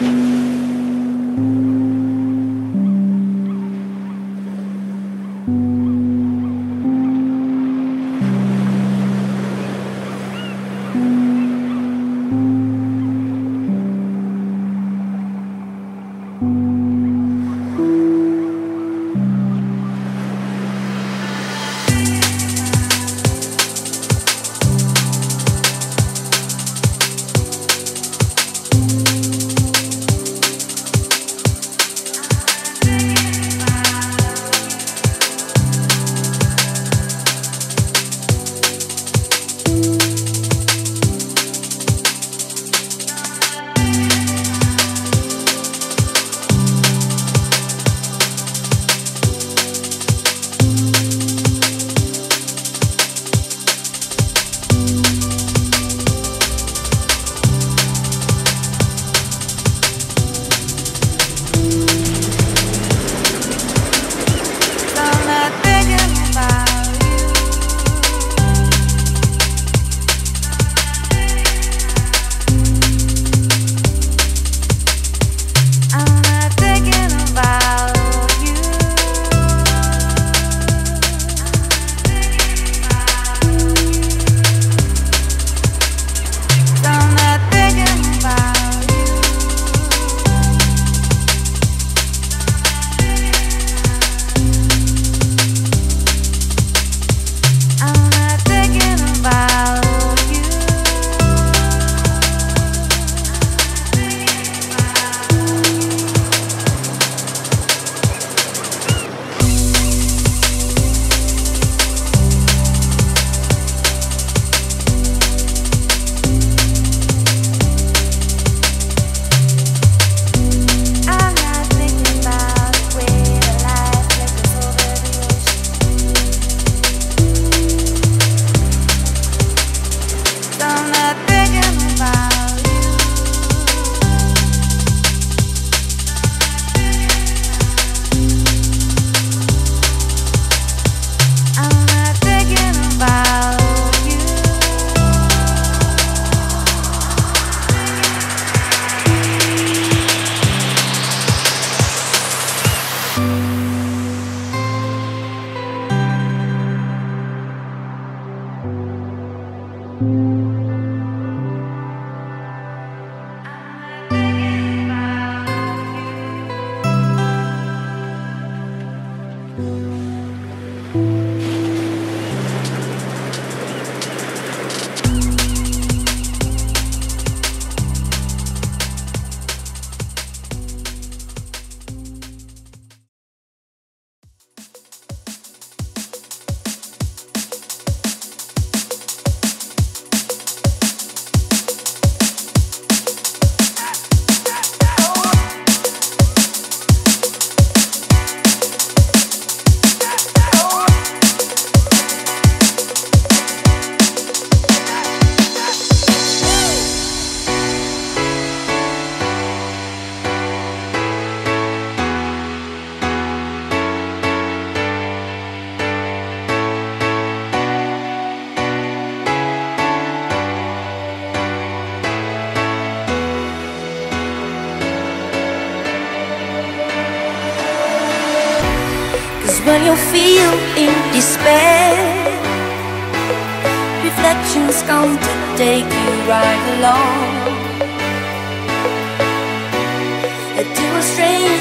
thank you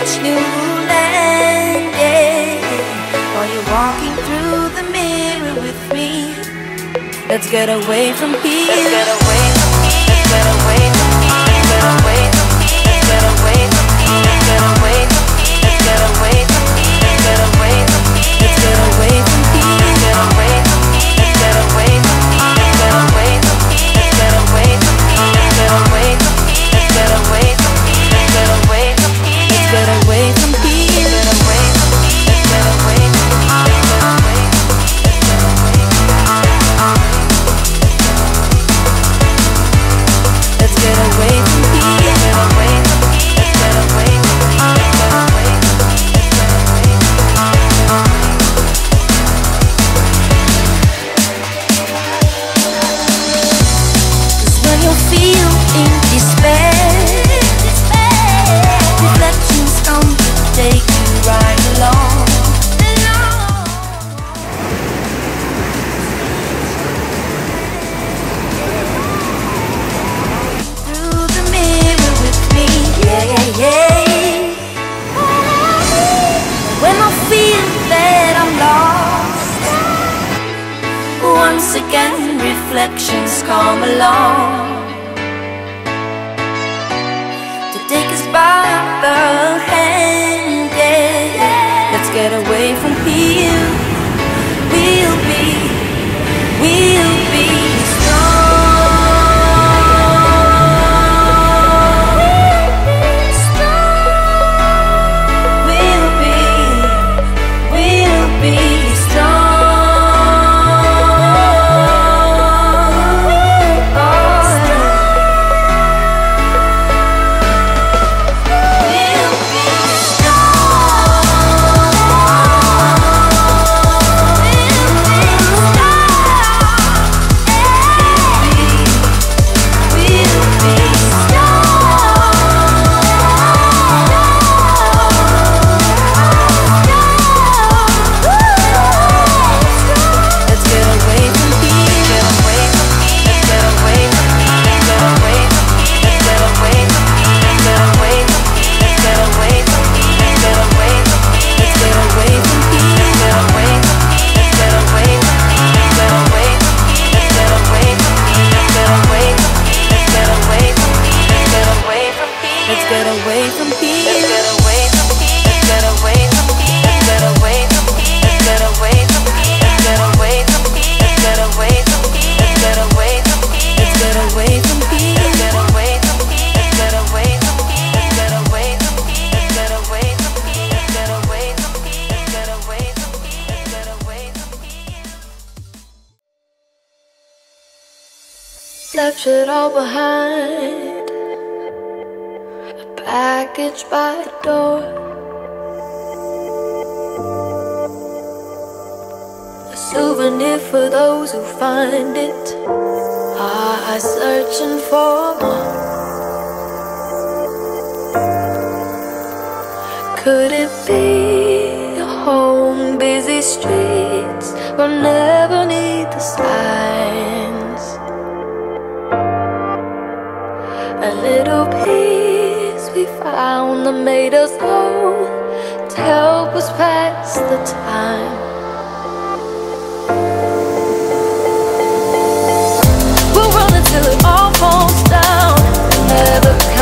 its new landing While you're walking through the mirror with me? Let's get away from here. Let's get away from here. Let's get away from here. Let's get away from here. Let's get away from here. again reflections come along. To take us by the behind a package by the door. A souvenir for those who find it are searching for more. Could it be a home, busy streets will never need the sign? little piece we found that made us whole to help us pass the time. We'll run until it all falls down. Never.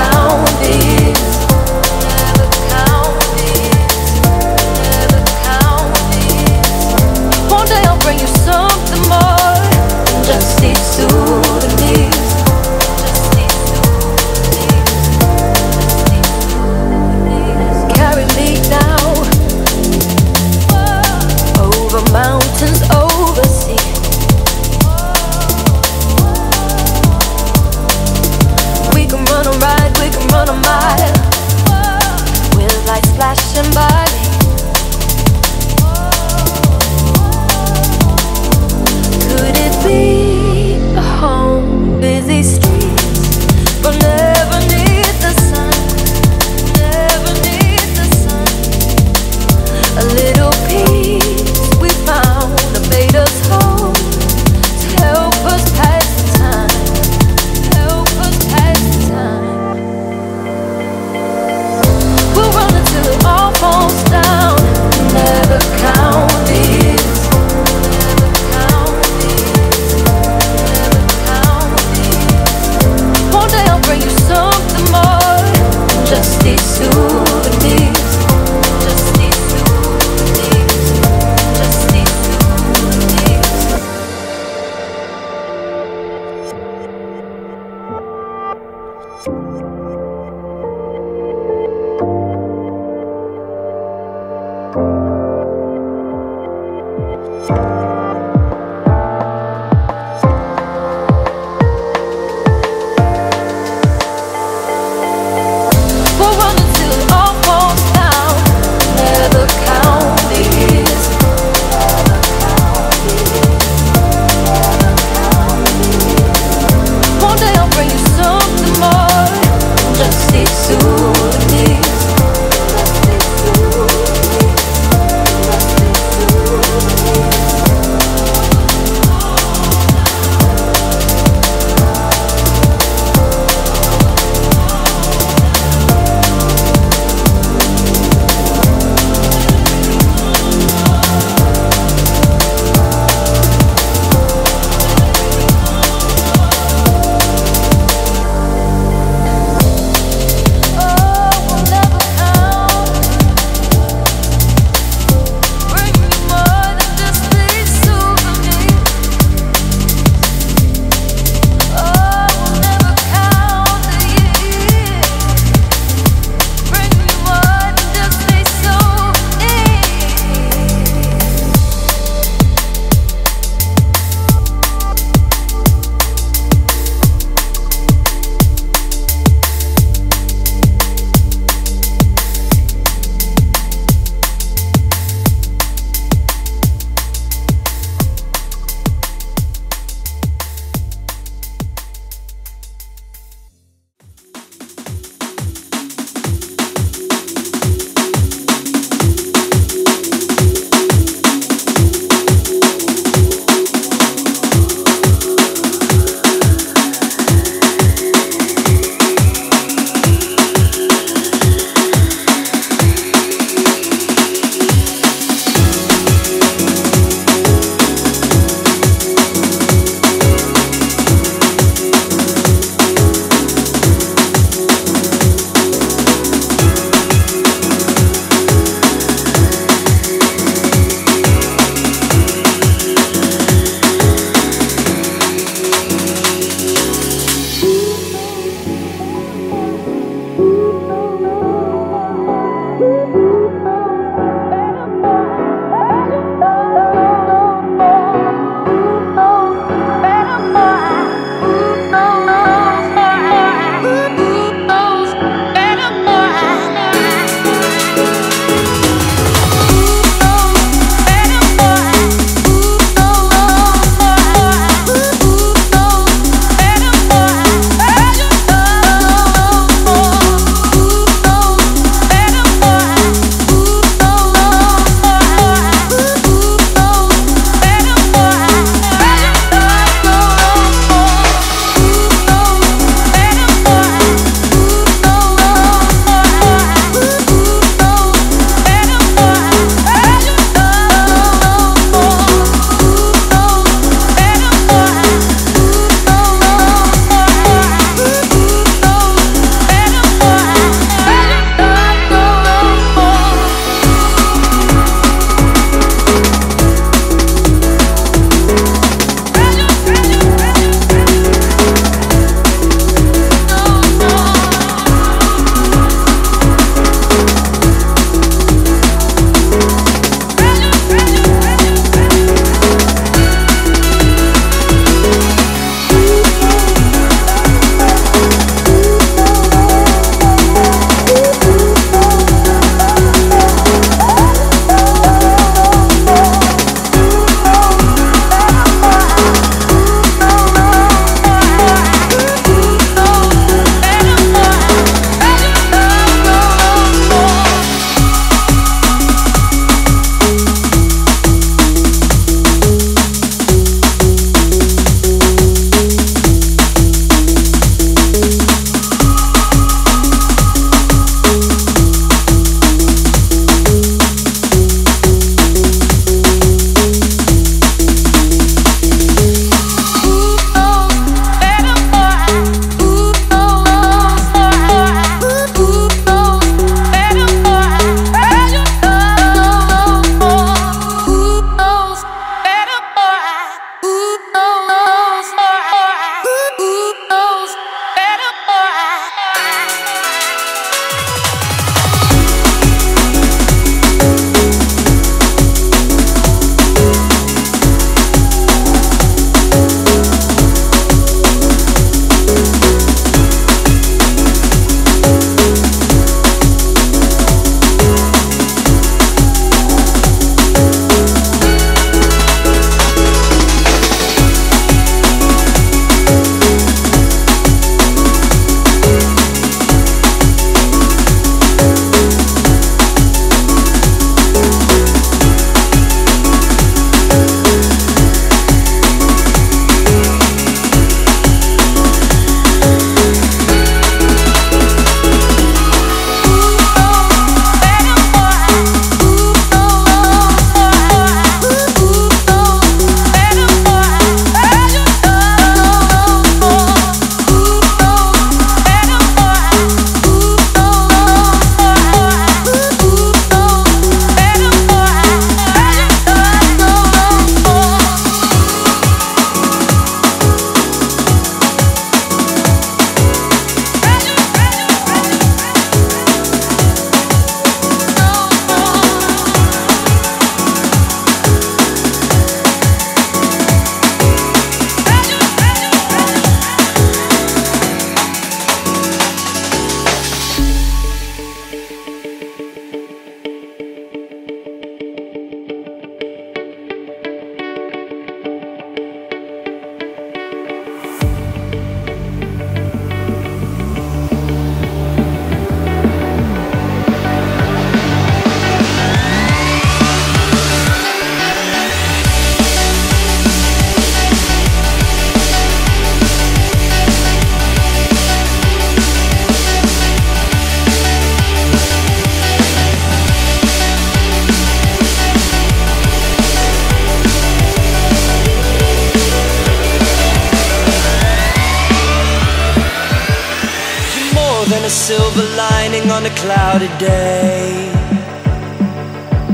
cloudy day.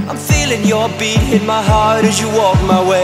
I'm feeling your beat hit my heart as you walk my way.